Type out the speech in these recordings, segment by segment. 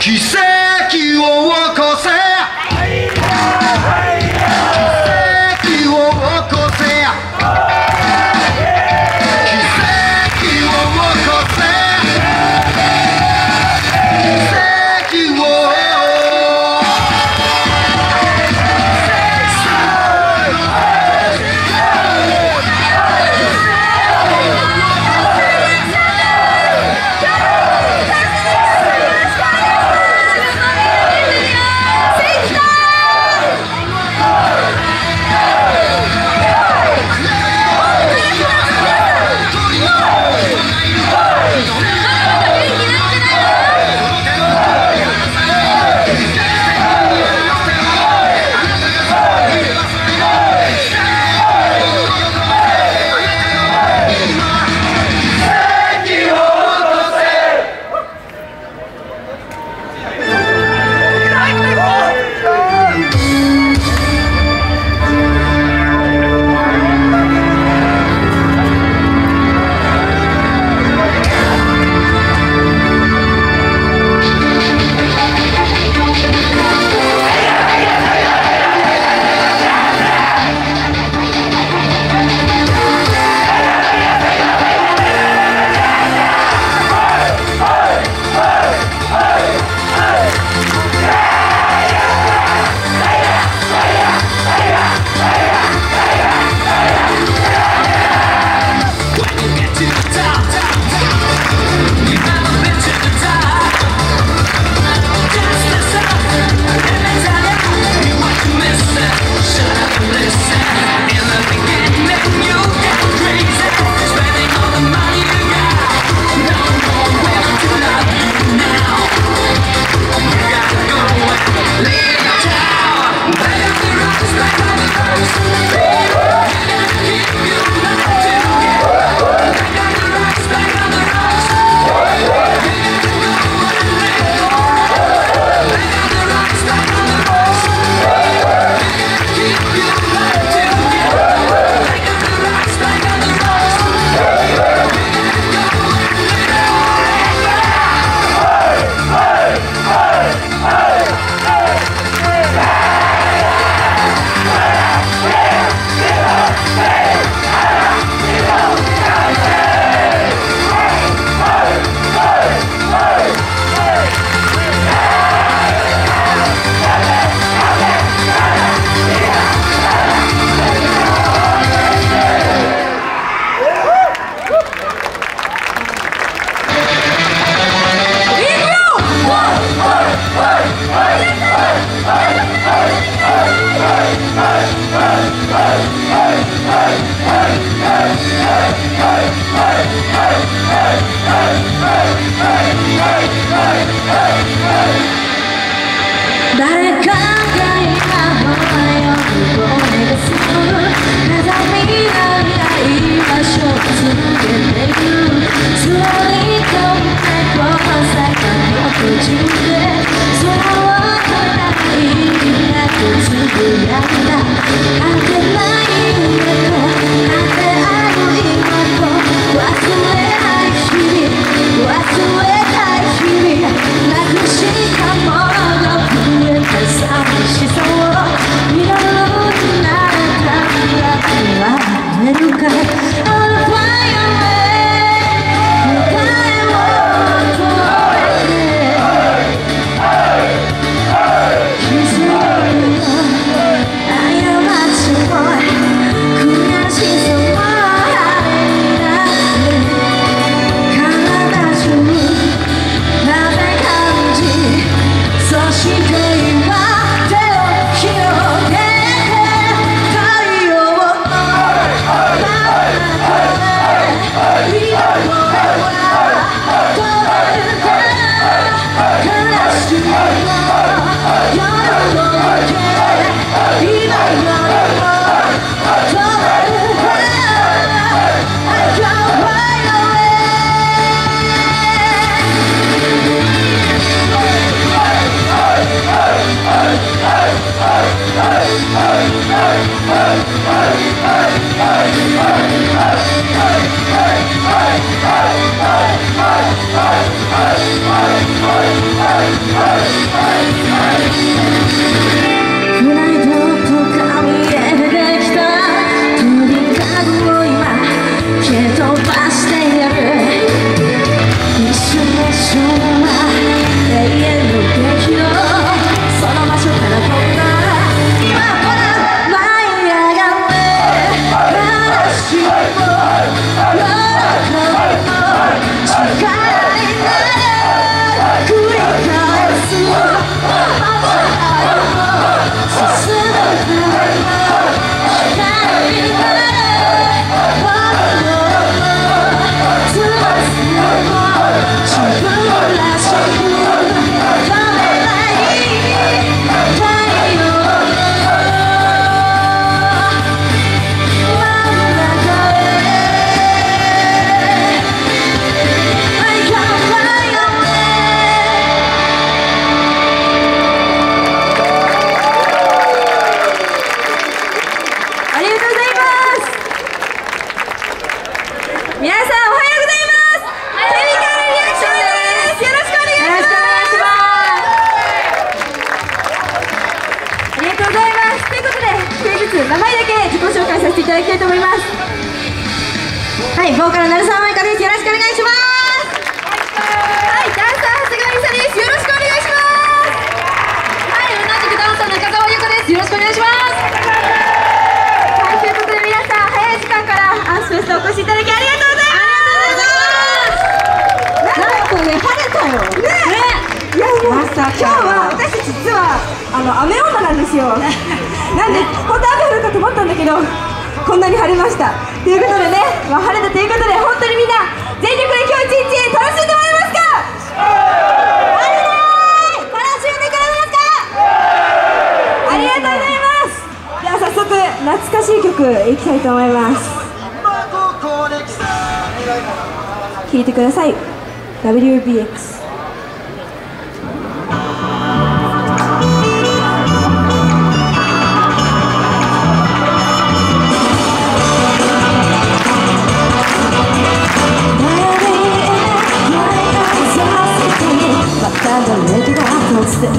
奇跡をスペースでお越しいただきありがとうございます。なんとね晴れたよ。ね。いやもうさ今日は私たち実はあの雨女なんですよ。なんで本当雨降るかと思ったんだけどこんなに晴れました。ということでね、まあ、晴れたということで本当にみんな全力で今日一日楽しんでもらえますか？あれね楽しんでくれますか？ありがとうございます。では早速懐かしい曲いきたいと思います。聴いてください。WBX また誰かが突然の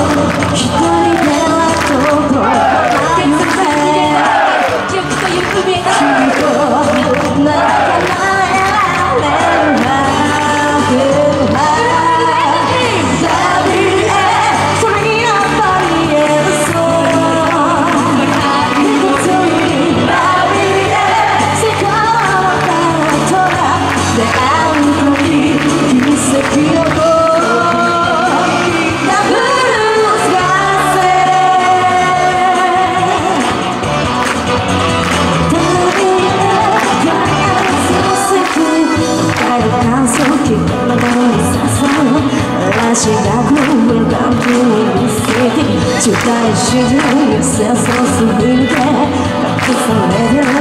ぎ主体主義に戦争すぎて隠される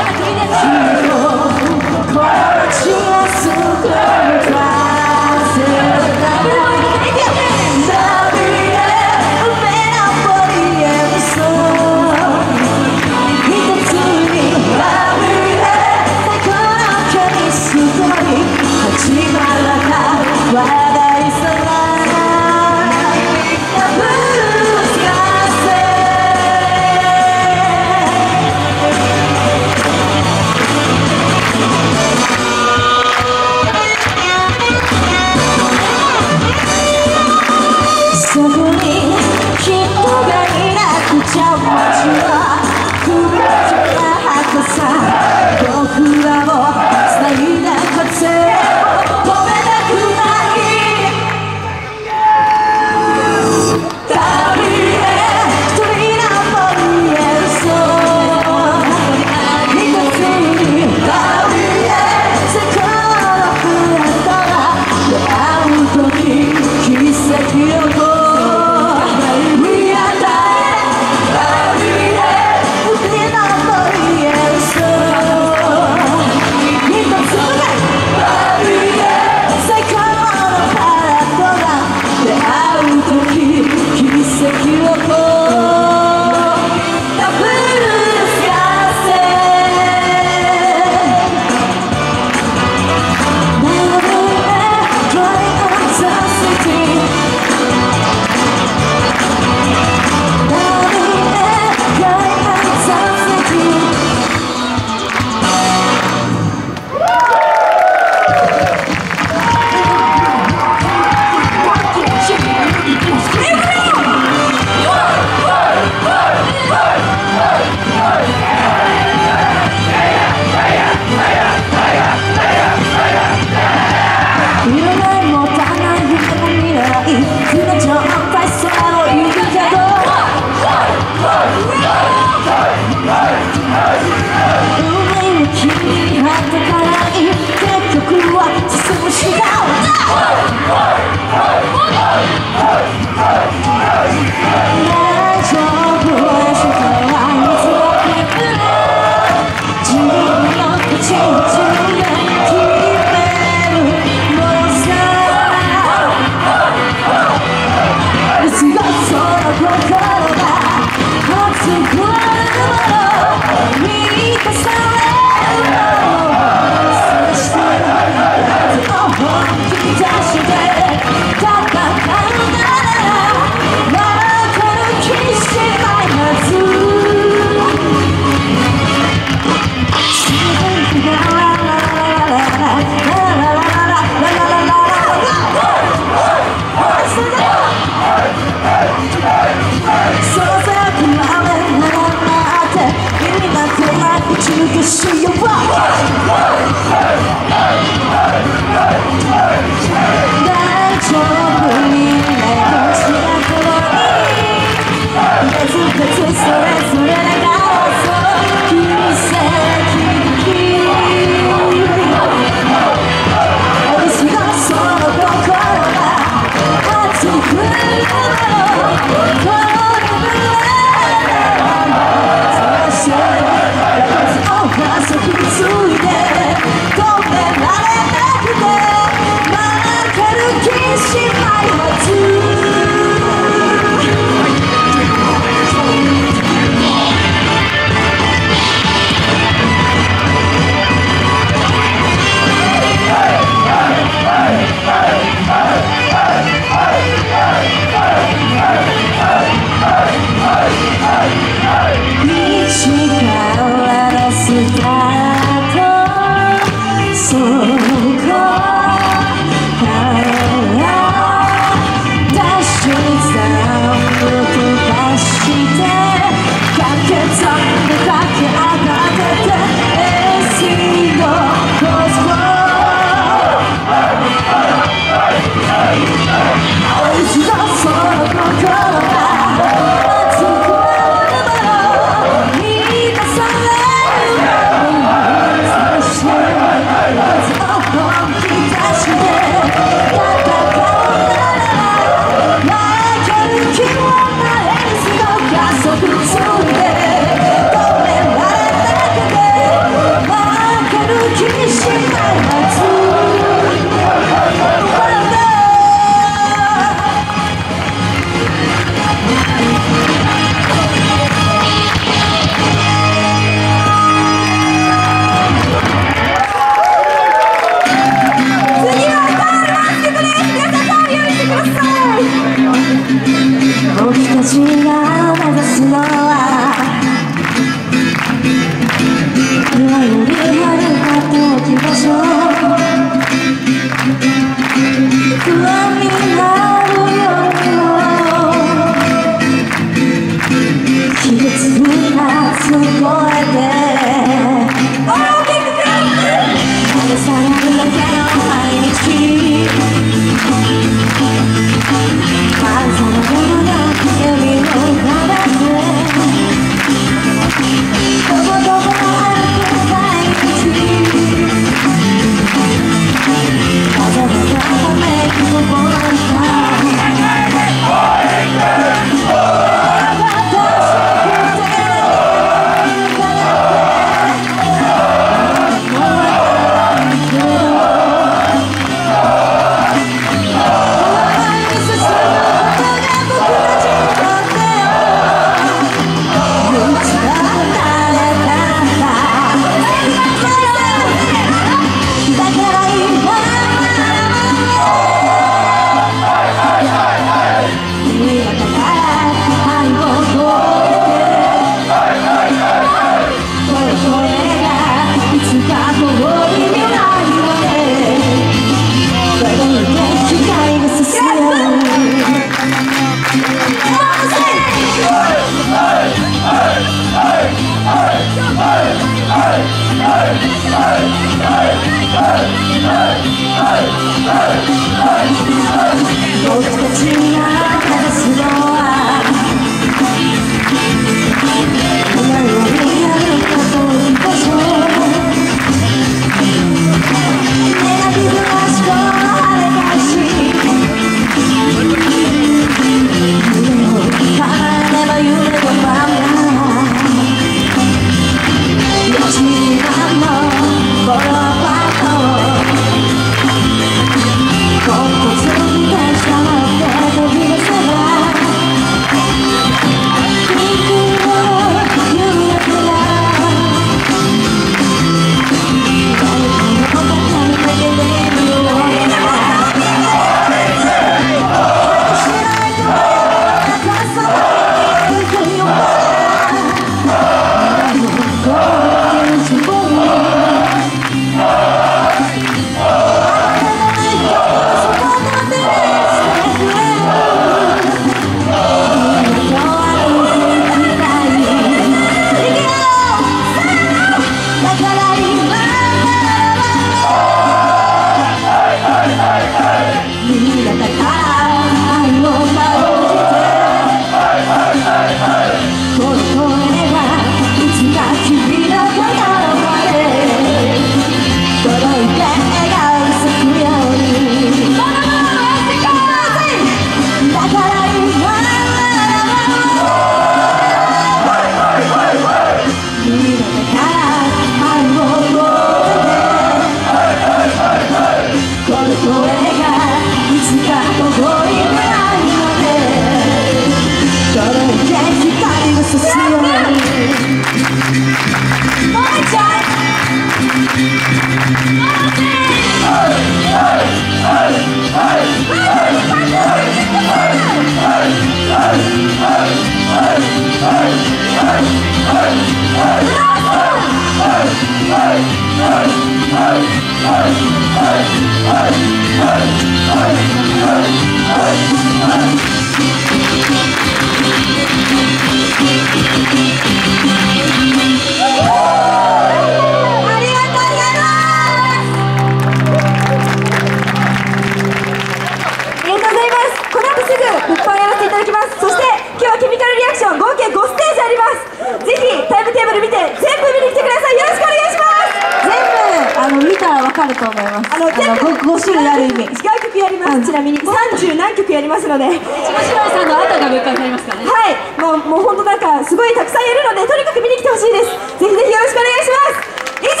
かると思いますあの全部 5, 種類ある意味違う曲やります。ちなみに30何曲やりますので。千葉姉妹さんの後が物価になりますからね。はい。もうもう本当なんかすごいたくさんやるのでとにかく見に来てほしいです。ぜひぜひよろしくお願いします。以上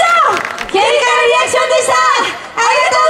ケミカルリアクションでした。ありがとう